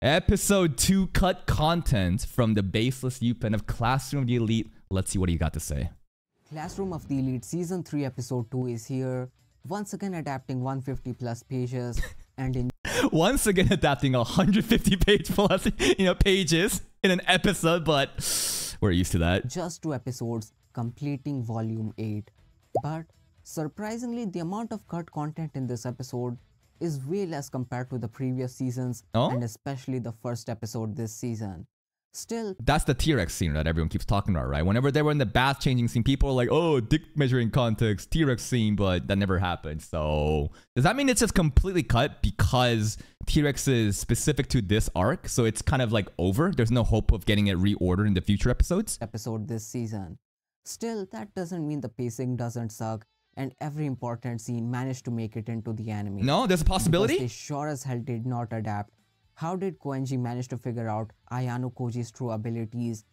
Episode 2 cut content from the baseless Upen of Classroom of the Elite. Let's see what you got to say. Classroom of the Elite Season 3 Episode 2 is here, once again adapting 150 plus pages and in Once again adapting 150 page plus you know pages in an episode, but we're used to that. just two episodes completing Volume 8. But surprisingly, the amount of cut content in this episode is way less compared to the previous seasons Oh? and especially the first episode this season. Still, That's the T-Rex scene that everyone keeps talking about, right? Whenever they were in the bath changing scene, people are like, "Oh, dick measuring context, T-Rex scene," but that never happened. So does that mean it's just completely cut because T-Rex is specific to this arc? So it's kind of like over. There's no hope of getting it reordered in the future episodes. episode this season. Still, that doesn't mean the pacing doesn't suck and every important scene managed to make it into the anime. No, there's a Because they possibility. sure as hell did not adapt. How did Koenji manage to figure out Ayano Koji's true abilities?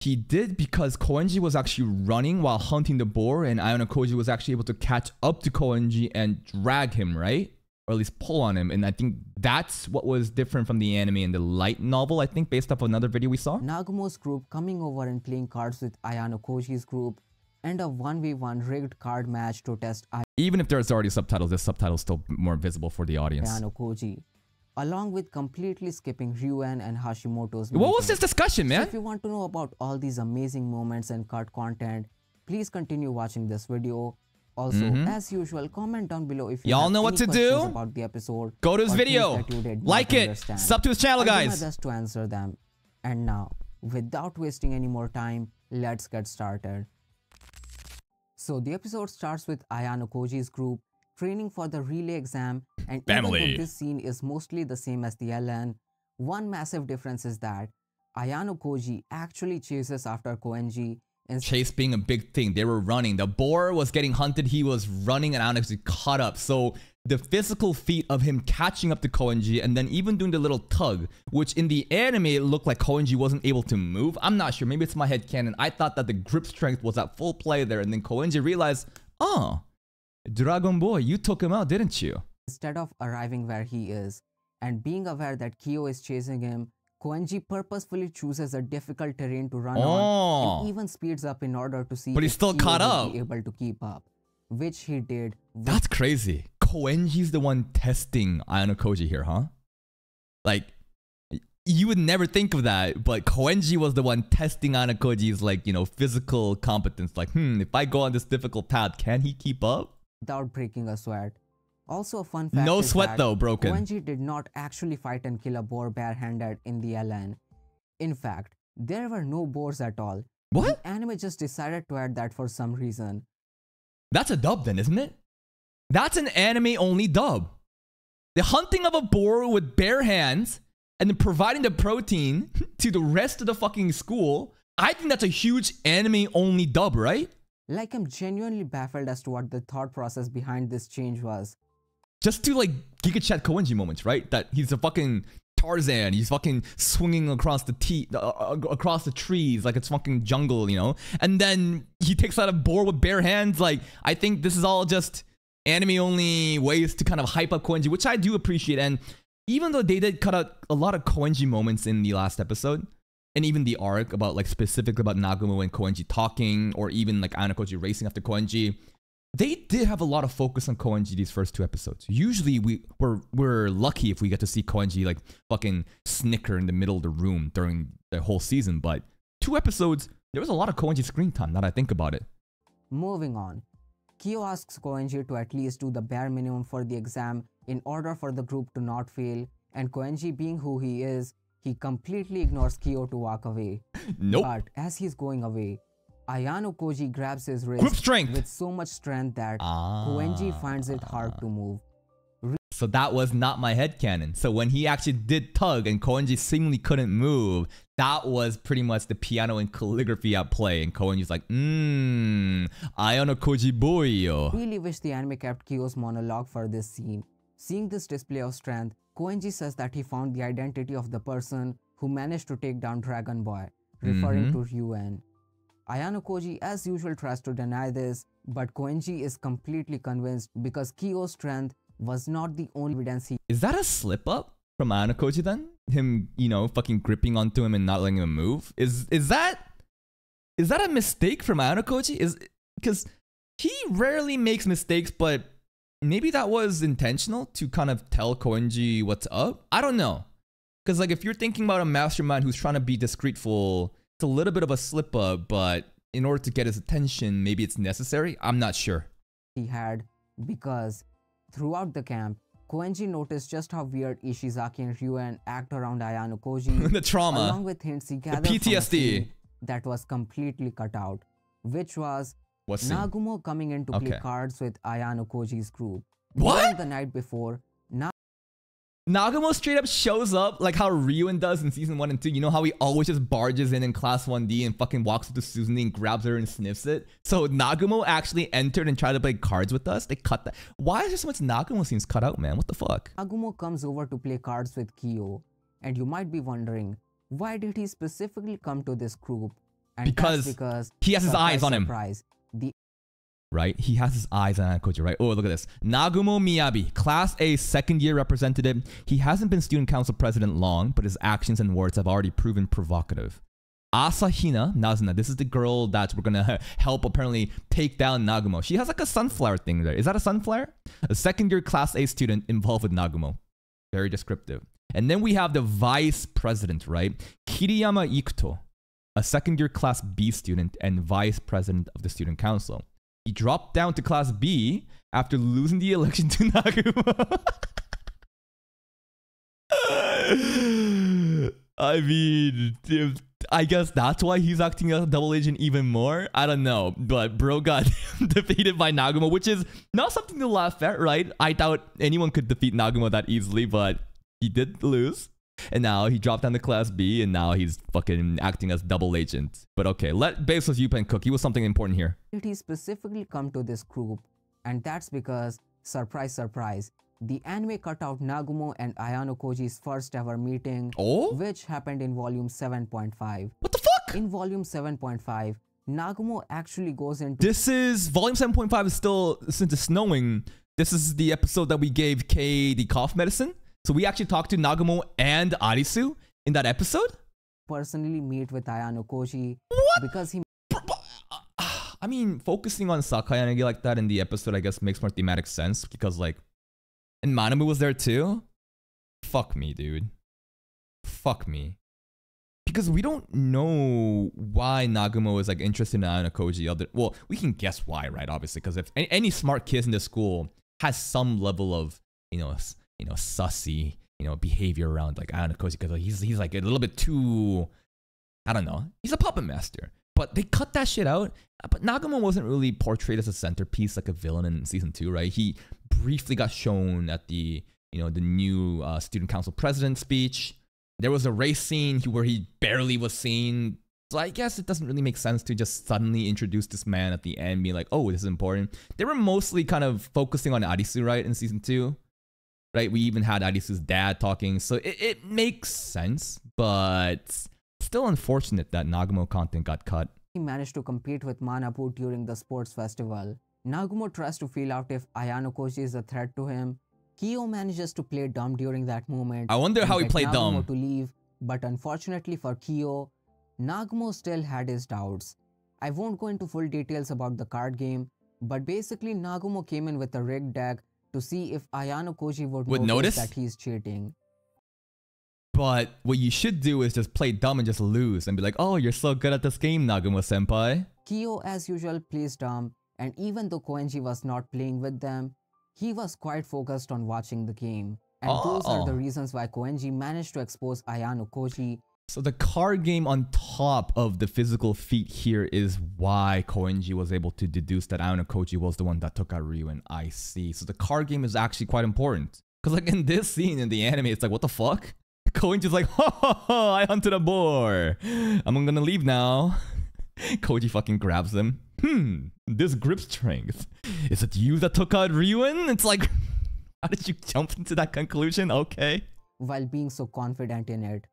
He did because Koenji was actually running while hunting the boar, and Ayano Koji was actually able to catch up to Koenji and drag him, right? Or at least pull on him. And I think that's what was different from the anime and the light novel, I think, based off another video we saw. Nagumo's group coming over and playing cards with Ayano Koji's group and a 1v1 rigged card match to test I Even if there's already subtitles, this subtitle's still more visible for the audience. Ayano Koji, along with completely skipping Ryuen and Hashimoto's What was this discussion, So man? if you want to know about all these amazing moments and card content, please continue watching this video. Also, mm-hmm. as usual, comment down below if you. Y'all have know what to do? about the episode. Go to his video, that you did not like it, understand. sub to his channel, I'll do guys. my best to answer them. And now, without wasting any more time, let's get started. So the episode starts with Ayano Koji's group training for the relay exam and even Family. though this scene is mostly the same as the LN, one massive difference is that Ayano Koji actually chases after Koenji Chase being a big thing. They were running. The boar was getting hunted. He was running and Alex caught up. So the physical feat of him catching up to Koenji and then even doing the little tug, which in the anime it looked like Koenji wasn't able to move. I'm not sure. Maybe it's my head canon. I thought that the grip strength was at full play there, and then Koenji realized, oh, Dragon Boy, you took him out, didn't you? instead of arriving where he is and being aware that Kyo is chasing him, Koenji purposefully chooses a difficult terrain to run on Oh. and even speeds up in order to see But he's still caught up. able to keep up, which he did. That's crazy. Koenji's the one testing Ayano Koji here, huh? Like, you would never think of that, but Koenji was the one testing Ayano Koji's, like, you know, physical competence. Like, hmm, if I go on this difficult path, can he keep up? without breaking a sweat. Also, a fun fact No sweat though, broken. Koenji did not actually fight and kill a boar barehanded in the LN. In fact, there were no boars at all. What? The anime just decided to add that for some reason. That's a dub then, isn't it? That's an anime only dub. The hunting of a boar with bare hands and then providing the protein to the rest of the fucking school. I think that's a huge anime only dub, right? Like, I'm genuinely baffled as to what the thought process behind this change was. just to like Gigachad Koenji moments, right? That he's a fucking Tarzan. He's fucking swinging across the te- uh, uh, across the trees like it's fucking jungle, you know. And then he takes out a boar with bare hands. Like I think this is all just anime only ways to kind of hype up Koenji, which I do appreciate. And even though they did cut out a lot of Koenji moments in the last episode, and even the arc about like specifically about Nagumo and Koenji talking, or even like Anakoji racing after Koenji, they did have a lot of focus on Koenji these first two episodes. Usually we we're we're lucky if we get to see Koenji like fucking snicker in the middle of the room during the whole season, but two episodes, there was a lot of Koenji screen time now that I think about it. Moving on. Kyo asks Koenji to at least do the bare minimum for the exam in order for the group to not fail, and Koenji being who he is, he completely ignores Kyo to walk away. Nope. But as he's going away, Ayano Koji grabs his wrist with so much strength that Koenji ah. finds it hard to move. So that was not my headcanon. So when he actually did tug and Koenji seemingly couldn't move, that was pretty much the piano and calligraphy at play. And Cohen Koenji's like, mmm, Ayano Koji boy. yo." Really wish the anime kept Kyo's monologue for this scene. Seeing this display of strength, Koenji says that he found the identity of the person who managed to take down Dragon Boy, referring mm-hmm. to Ryuen. Ayano Koji, as usual, tries to deny this, but Koenji is completely convinced because Kyo's strength was not the only evidence he Is that a slip up from Ayano Koji then? Him, you know, fucking gripping onto him and not letting him move. Is is that is that a mistake from Ayano Koji? Is because he rarely makes mistakes, but maybe that was intentional to kind of tell Koenji what's up. I don't know. Because like if you're thinking about a mastermind who's trying to be discreetful, it's a little bit of a slip up, but in order to get his attention, maybe it's necessary. I'm not sure. He had because throughout the camp, Koenji noticed just how weird Ishizaki and Ryuen act around Ayano Koji. the trauma. Along with hints he gathered a PTSD. that was completely cut out, which was What's? Nagumo coming in to play cards with Ayano Koji's group. What? During the night before, Nagumo straight up shows up like how Ryuen does in season one and two. You know how he always just barges in in class 1D and fucking walks up to Susan and grabs her and sniffs it? So Nagumo actually entered and tried to play cards with us. They cut that. Why is there so much Nagumo seems cut out, man? What the fuck? Nagumo comes over to play cards with Kyo, and you might be wondering, why did he specifically come to this group? And Because because he has his eyes on him. Surprise, Right? He has his eyes on Koji, right? Oh, look at this. Nagumo Miyabi, Class A second year representative. He hasn't been student council president long, but his actions and words have already proven provocative. Asahina Nazuna, this is the girl that we're gonna help apparently take down Nagumo. She has like a sunflower thing there. Is that a sunflower? A second year Class A student involved with Nagumo. Very descriptive. And then we have the vice president, right? Kiriyama Ikuto, a second year Class B student and vice president of the student council. He dropped down to Class B after losing the election to Nagumo. I mean, if- I guess that's why he's acting as a double agent even more. I don't know, but bro got defeated by Nagumo, which is not something to laugh at, right? I doubt anyone could defeat Nagumo that easily, but he did lose. And now he dropped down to Class B, and now he's fucking acting as double agent. But okay, let Baseless Upen cook. He was something important here. did he specifically come to this group? And that's because, surprise, surprise, the anime cut out Nagumo and Ayano Koji's first ever meeting, Oh, which happened in volume 7.5. what the fuck? In volume 7.5, Nagumo actually goes into This is volume 7.5 is still since it's snowing. This is the episode that we gave Kay the cough medicine. So we actually talked to Nagumo and Arisu in that episode. personally meet with Ayano Koji What? because he uh, I mean, focusing on Sakai Sakayanagi like that in the episode, I guess makes more thematic sense because like, and Manamu was there too. Fuck me, dude. Fuck me. Because we don't know why Nagumo is like interested in Ayano Koji. Other, well, we can guess why, right? Obviously, because if any, any smart kid in the school has some level of, you know, you know, sussy, you know, behavior around like Ayano Koji, because he's he's like a little bit too I don't know. He's a puppet master. But they cut that shit out. But Nagumo wasn't really portrayed as a centerpiece like a villain in season two, right? He briefly got shown at the you know the new uh, student council president speech. There was a race scene where he barely was seen. So I guess it doesn't really make sense to just suddenly introduce this man at the end, being like, "Oh, this is important." They were mostly kind of focusing on Arisu, right, in season two, right? We even had Arisu's dad talking, so it, it makes sense, but still unfortunate that Nagumo content got cut. He managed to compete with Manabu during the sports festival. Nagumo tries to feel out if Ayano Koji is a threat to him. Kyo manages to play dumb during that moment. I wonder how he played Nagumo dumb. to leave, but unfortunately for Kyo, Nagumo still had his doubts. I won't go into full details about the card game, but basically Nagumo came in with a rigged deck to see if Ayano Koji would, Would notice, notice? that he's cheating. But what you should do is just play dumb and just lose and be like, "Oh, you're so good at this game, Nagumo senpai." Kyo, as usual, plays dumb, and even though Koenji was not playing with them, he was quite focused on watching the game. And those are the Oh. reasons why Koenji managed to expose Ayano Koji. So the card game on top of the physical feat here is why Koenji was able to deduce that Ayano Koji was the one that took out Ryu and I see. So the card game is actually quite important. Cause like in this scene in the anime, it's like what the fuck? Koenji's like, ha ha ha, I hunted a boar. I'm gonna leave now. Koji fucking grabs him. Hmm, this grip strength. Is it you that took out Ryuen? It's like, how did you jump into that conclusion? Okay. while being so confident in it.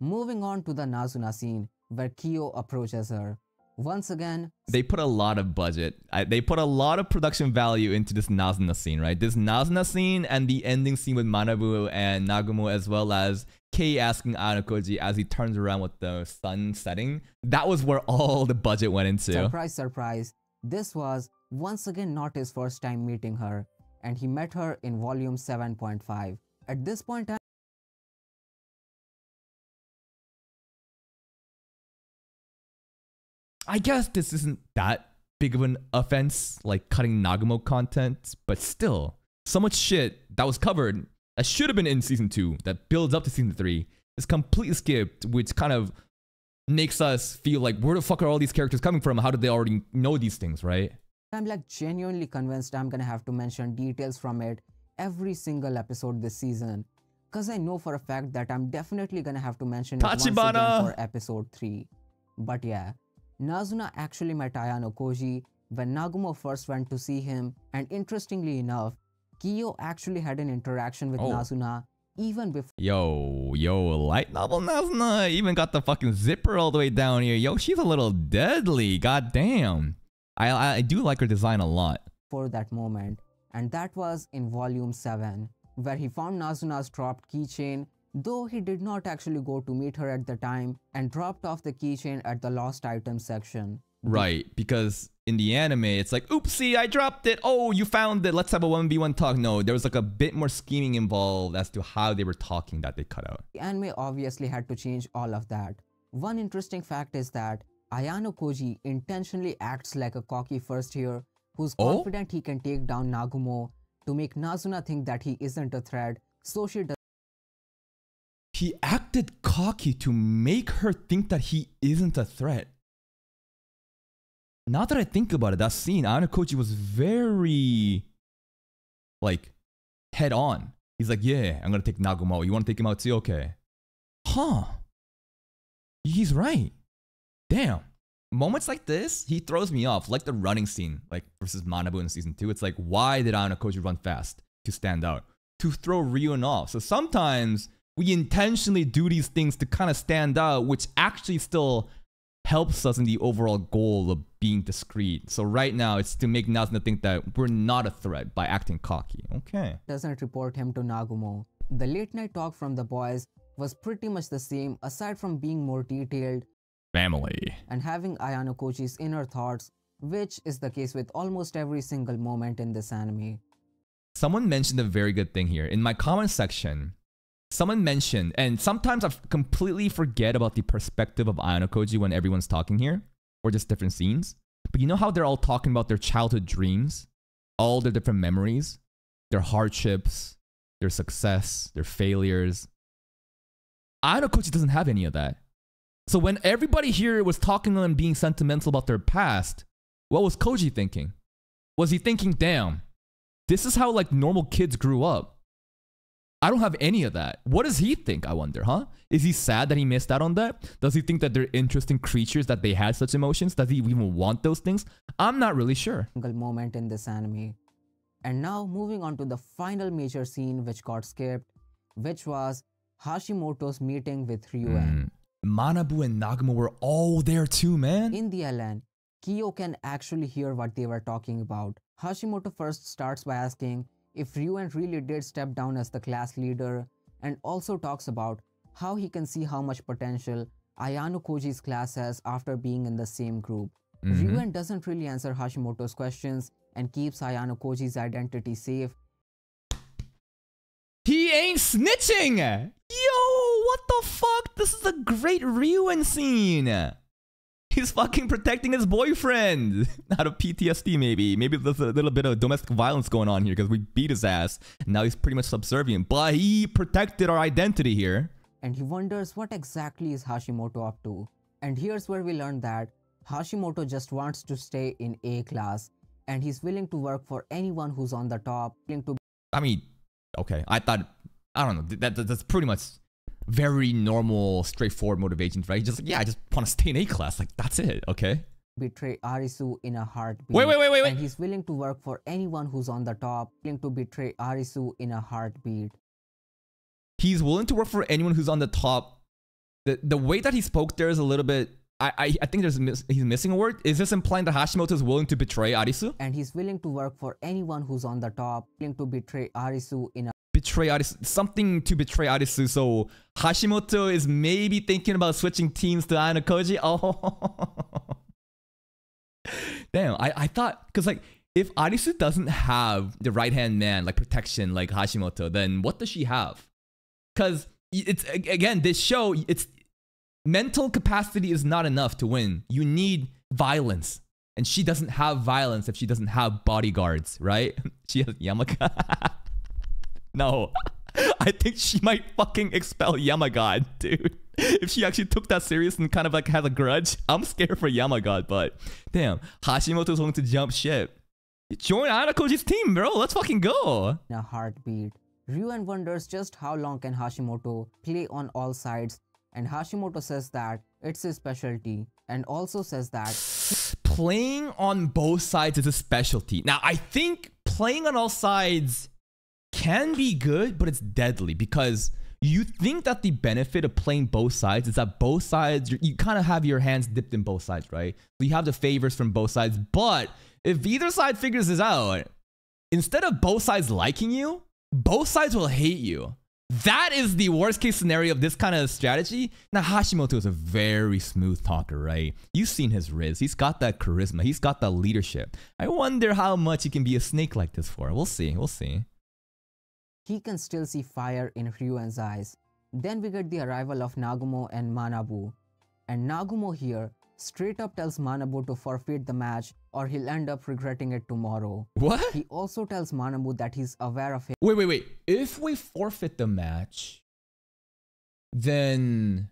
Moving on to the Nazuna scene, where Kyo approaches her. Once again, they put a lot of budget. I, they put a lot of production value into this Nazuna scene, right? This Nazuna scene and the ending scene with Manabu and Nagumo, as well as JK asking Anakoji as he turns around with the sun setting. That was where all the budget went into. Surprise, surprise. This was once again not his first time meeting her, and he met her in volume 7.5. At this point, I guess this isn't that big of an offense, like cutting Nagumo content, but still, so much shit that was covered that should have been in season two that builds up to season three is completely skipped, which kind of makes us feel like where the fuck are all these characters coming from? How did they already know these things, right? I'm like genuinely convinced I'm gonna have to mention details from it every single episode this season. Cause I know for a fact that I'm definitely gonna have to mention it once again Tachibana! for episode 3. But yeah, Nazuna actually met Ayano Koji when Nagumo first went to see him, and interestingly enough, Kiyo actually had an interaction with Oh. Nazuna even before Yo, yo, light novel Nazuna even got the fucking zipper all the way down here. Yo, she's a little deadly. God damn. I, I, I do like her design a lot. For that moment, and that was in volume 7, where he found Nazuna's dropped keychain, though he did not actually go to meet her at the time and dropped off the keychain at the lost items section. Right, because in the anime, it's like, oopsie, I dropped it. Oh, you found it. Let's have a 1v1 talk. No, there was like a bit more scheming involved as to how they were talking that they cut out. The anime obviously had to change all of that. One interesting fact is that Ayano Koji intentionally acts like a cocky first year who's Oh? confident he can take down Nagumo to make Nazuna think that he isn't a threat, so she does He acted cocky to make her think that he isn't a threat. Now that I think about it, that scene, Anakoji was very, like, head on. He's like, yeah, I'm gonna take Nagumo. You wanna take him out too? Okay. Huh. He's right. Damn. Moments like this, he throws me off, like the running scene, like versus Manabu in season two. It's like, why did Anakoji run fast to stand out? To throw Ryuen off. So sometimes we intentionally do these things to kind of stand out, which actually still helps us in the overall goal of being discreet. So right now, it's to make Nazuna think that we're not a threat by acting cocky. Okay. doesn't report him to Nagumo. The late night talk from the boys was pretty much the same aside from being more detailed Family. and having Ayano Koji's inner thoughts, which is the case with almost every single moment in this anime. Someone mentioned a very good thing here. In my comment section, someone mentioned, and sometimes I completely forget about the perspective of Ayano Koji when everyone's talking here, or just different scenes. But you know how they're all talking about their childhood dreams, all their different memories, their hardships, their success, their failures. Ayano Koji doesn't have any of that. So when everybody here was talking and being sentimental about their past, what was Koji thinking? Was he thinking, damn, this is how like normal kids grew up. I don't have any of that. What does he think? I wonder, huh? Is he sad that he missed out on that? Does he think that they're interesting creatures that they had such emotions? Does he even want those things? I'm not really sure. single moment in this anime. And now moving on to the final major scene which got skipped, which was Hashimoto's meeting with Ryuen. Mm. Manabu and Nagumo were all there too, man. In the LN, Kyo can actually hear what they were talking about. Hashimoto first starts by asking if Ryuen really did step down as the class leader and also talks about how he can see how much potential Ayano Koji's class has after being in the same group. Mhm. Ryuen doesn't really answer Hashimoto's questions and keeps Ayano Koji's identity safe He ain't snitching! Yo, what the fuck? This is a great Ryuen scene! He's fucking protecting his boyfriend! Out of PTSD, maybe. Maybe there's a little bit of domestic violence going on here because we beat his ass. Now he's pretty much subservient. But he protected our identity here. and he wonders what exactly is Hashimoto up to. And here's where we learn that Hashimoto just wants to stay in A class and he's willing to work for anyone who's on the top, willing to I mean, okay. I thought, I don't know. That, that, that's pretty much very normal, straightforward motivations, right? Just like, yeah, I just want to stay in A class. Like, that's it, okay? betray Arisu in a heartbeat. Wait, wait, wait, wait, wait. And he's willing to work for anyone who's on the top, willing to betray Arisu in a heartbeat. he's willing to work for anyone who's on the top. The the way that he spoke there is a little bit. I I, I think there's miss, he's missing a word. Is this implying that Hashimoto is willing to betray Arisu? And he's willing to work for anyone who's on the top, willing to betray Arisu in a betray Arisu, something to betray Arisu. So Hashimoto is maybe thinking about switching teams to Ayano Koji. Oh, damn! I I thought because like if Arisu doesn't have the right hand man like protection like Hashimoto, then what does she have? Because it's again this show it's mental capacity is not enough to win. You need violence. And she doesn't have violence if she doesn't have bodyguards, right? She has Yamaka. no. I think she might fucking expel Yamagod, dude. If she actually took that serious and kind of like had a grudge, I'm scared for Yamagod, but damn, Hashimoto's willing to jump ship. Join Anakoji's team, bro. Let's fucking go. In a heartbeat. Ryuen wonders just how long can Hashimoto play on all sides and Hashimoto says that it's his specialty and also says that playing on both sides is a specialty. Now, I think playing on all sides can be good, but it's deadly because you think that the benefit of playing both sides is that both sides, you kind of have your hands dipped in both sides, right? So you have the favors from both sides. But if either side figures this out, instead of both sides liking you, both sides will hate you. That is the worst case scenario of this kind of strategy. Now, Hashimoto is a very smooth talker, right? You've seen his riz. He's got that charisma. He's got that leadership. I wonder how much he can be a snake like this for. We'll see. We'll see. He can still see fire in Ryuen's eyes. Then we get the arrival of Nagumo and Manabu. And Nagumo here straight up tells Manabu to forfeit the match or he'll end up regretting it tomorrow. What? He also tells Manabu that he's aware of him. Wait, wait, wait. If we forfeit the match, then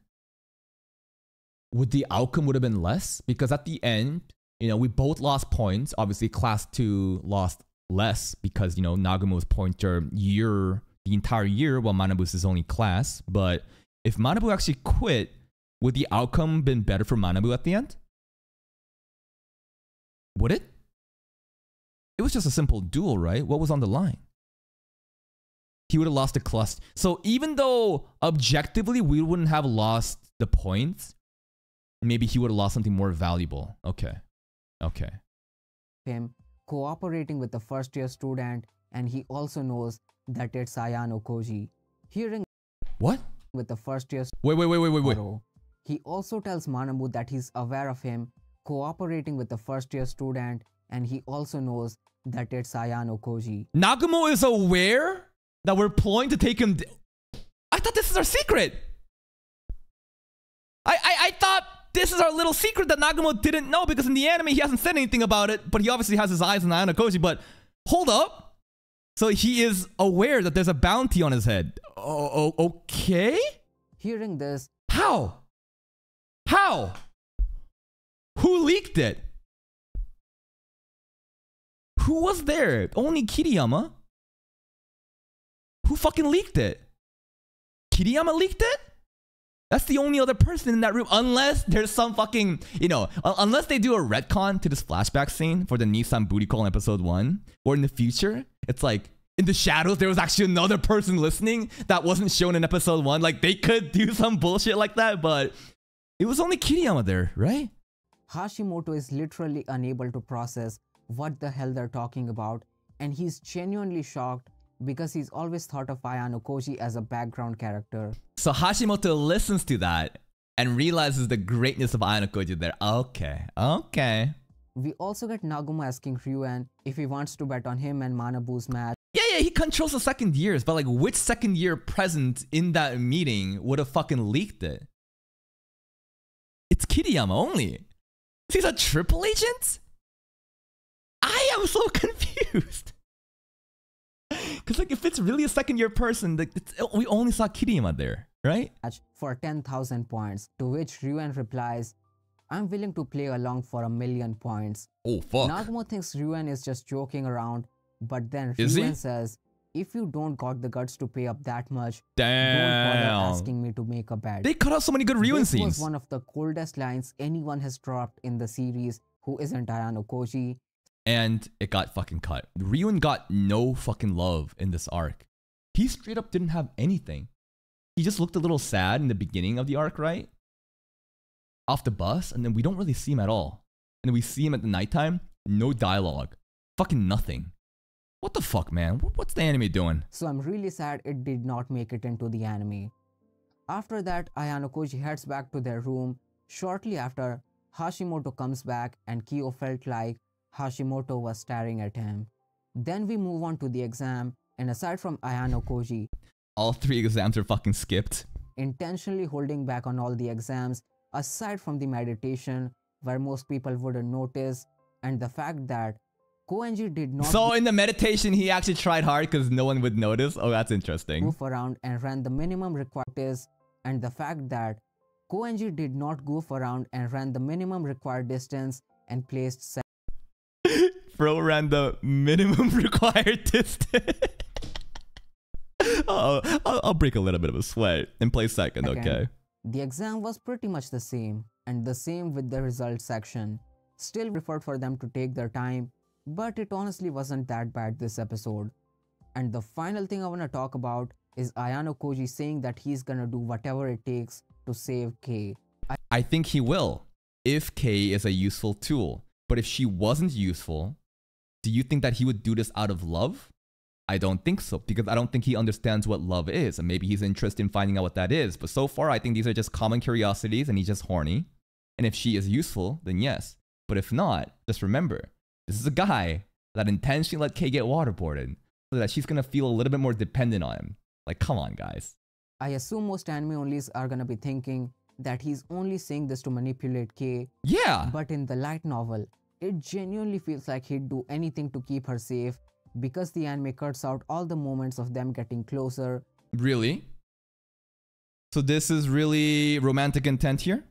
would the outcome would have been less? Because at the end, you know, we both lost points. Obviously, class two lost less because, you know, Nagumo's points are year the entire year while Manabu's is only class. But if Manabu actually quit, would the outcome been better for Manabu at the end? Would it? It was just a simple duel, right? What was on the line? He would have lost the cluster. So even though objectively we wouldn't have lost the points, maybe he would have lost something more valuable. Okay. Okay. Him cooperating with the first year student and he also knows that it's Ayano Koji. Hearing What? With the first year Wait, wait, wait, wait, wait, wait. He also tells Manabu that he's aware of him cooperating with the first year student and he also knows that it's Ayano Koji. Nagumo is aware that we're ploying to take him. I thought this is our secret. I, I, I thought this is our little secret that Nagumo didn't know because in the anime he hasn't said anything about it, but he obviously has his eyes on Ayano Koji. But hold up. So he is aware that there's a bounty on his head. Oh, okay? Hearing this. How? How? Who leaked it? Who was there? Only Kiriyama? Who fucking leaked it? Kiriyama leaked it? That's the only other person in that room, unless there's some fucking, you know, unless they do a retcon to this flashback scene for the Nissan booty call in episode one, or in the future, it's like in the shadows there was actually another person listening that wasn't shown in episode one. Like they could do some bullshit like that, but it was only Kiriyama there, right? Hashimoto is literally unable to process what the hell they're talking about, and he's genuinely shocked because he's always thought of Ayano Koji as a background character. So Hashimoto listens to that and realizes the greatness of Ayano Koji there. Okay, okay. We also get Nagumo asking Ryuen if he wants to bet on him and Manabu's match. Yeah, yeah, he controls the second years, but like which second year present in that meeting would have fucking leaked it? It's Kiriyama only. He's a triple agent? I am so confused. Because like if it's really a second year person, like oh, we only saw Kiriyama there, right? For 10,000 points, to which Ryuen replies, I'm willing to play along for a million points. Oh fuck. Nagumo thinks Ryuen is just joking around, but then Ryuen says, if you don't got the guts to pay up that much, Damn. don't bother asking me to make a bet. They cut out so many good Ryuen this scenes. This was one of the coldest lines anyone has dropped in the series who isn't Ayano Koji. And it got fucking cut. Ryuen got no fucking love in this arc. He straight up didn't have anything. He just looked a little sad in the beginning of the arc, right? Off the bus, and then we don't really see him at all. And we see him at the nighttime, no dialogue. Fucking nothing. What the fuck, man? What's the anime doing? So I'm really sad it did not make it into the anime. After that, Ayano Koji heads back to their room. Shortly after, Hashimoto comes back and Kyo felt like Hashimoto was staring at him. Then we move on to the exam, and aside from Ayano Koji All three exams are fucking skipped. intentionally holding back on all the exams, aside from the meditation, where most people wouldn't notice, and the fact that Koenji did not So in the meditation, he actually tried hard because no one would notice. Oh, that's interesting. Move around and ran the minimum required and the fact that Koenji did not goof around and ran the minimum required distance and placed. Bro ran the minimum required distance. oh, I'll, I'll break a little bit of a sweat and play second, Second. okay? The exam was pretty much the same, and the same with the results section. Still preferred for them to take their time, but it honestly wasn't that bad this episode. And the final thing I want to talk about is Ayano Koji saying that he's gonna do whatever it takes to save K. I think he will, if K is a useful tool. But if she wasn't useful, do you think that he would do this out of love? I don't think so, because I don't think he understands what love is, and maybe he's interested in finding out what that is. But so far, I think these are just common curiosities, and he's just horny. And if she is useful, then yes. But if not, just remember, this is a guy that intentionally let K get waterboarded, so that she's gonna feel a little bit more dependent on him. Like, come on, guys. I assume most anime onlys are gonna be thinking that he's only saying this to manipulate K, Yeah. but in the light novel, it genuinely feels like he'd do anything to keep her safe because the anime cuts out all the moments of them getting closer Really? So this is really romantic intent here?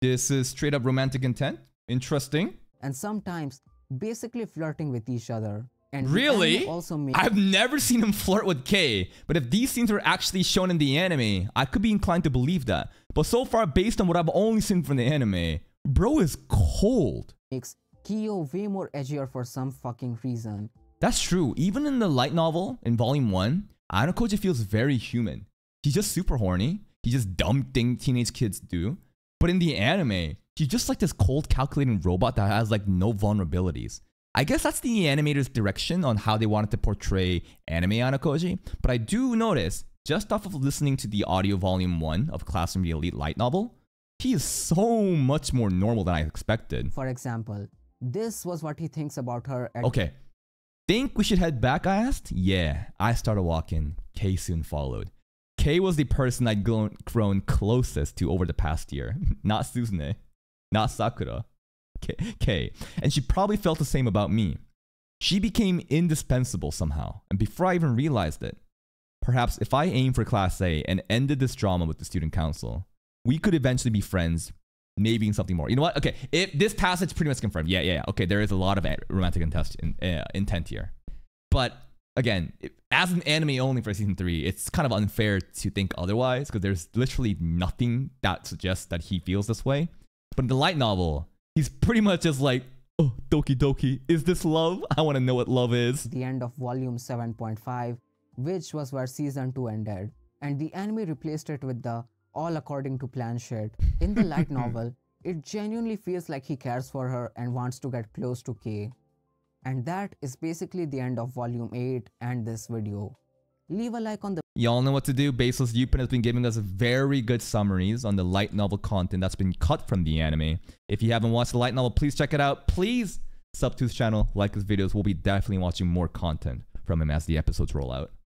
This is straight up romantic intent? Interesting. and sometimes basically flirting with each other. And Really? I've never seen him flirt with Kay, but if these scenes were actually shown in the anime, I could be inclined to believe that. But so far, based on what I've only seen from the anime, bro is cold. Makes Kyo way more edgier for some fucking reason. That's true. Even in the light novel in volume one, Ano Koji feels very human. He's just super horny. He just dumb thing teenage kids do. But in the anime, he's just like this cold, calculating robot that has like no vulnerabilities. I guess that's the animator's direction on how they wanted to portray anime Ano Koji. But I do notice, just off of listening to the audio volume one of Classroom the Elite light novel, he is so much more normal than I expected. For example, this was what he thinks about her Okay. Think we should head back? I asked. Yeah, I started walking. Kay soon followed. Kay was the person I'd grown, grown closest to over the past year. Not Suzune. Not Sakura. Kay, Kay. And she probably felt the same about me. She became indispensable somehow, and before I even realized it, perhaps if I aimed for Class A and ended this drama with the student council, we could eventually be friends, maybe in something more. You know what? Okay, if this passage pretty much confirmed. Yeah, yeah, yeah. Okay, there is a lot of romantic intent, uh, intent here, but again, as an anime only for season three, it's kind of unfair to think otherwise because there's literally nothing that suggests that he feels this way. But in the light novel, he's pretty much just like, oh, Doki Doki, is this love? I want to know what love is. the end of volume 7.5, which was where season 2 ended. And the anime replaced it with the all according to plan shit. In the light novel, it genuinely feels like he cares for her and wants to get close to K. And that is basically the end of volume 8 and this video. Leave a like on the Y'all know what to do. Baseless Upen has been giving us very good summaries on the light novel content that's been cut from the anime. If you haven't watched the light novel, please check it out. Please sub to his channel, like his videos. We'll be definitely watching more content from him as the episodes roll out.